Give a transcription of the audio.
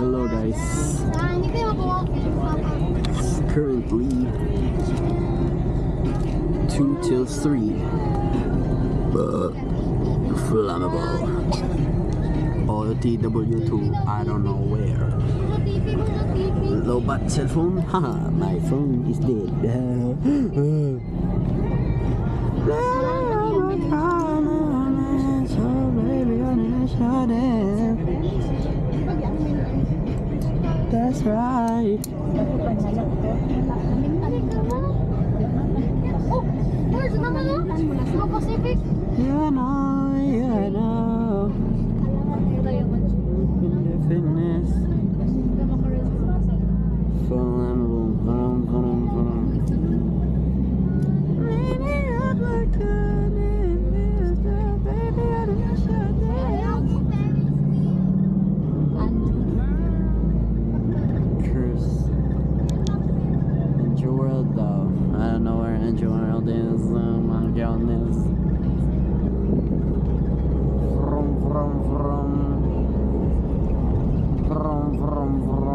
Hello guys. It's currently 2 till 3. But flammable. Or TW2, I don't know where. Low bat cell phone? Haha, my phone is dead. That's right. Oh, where's the Pacific? Yeah, no, yeah, no. Врам-врам. Врам-врам-врам.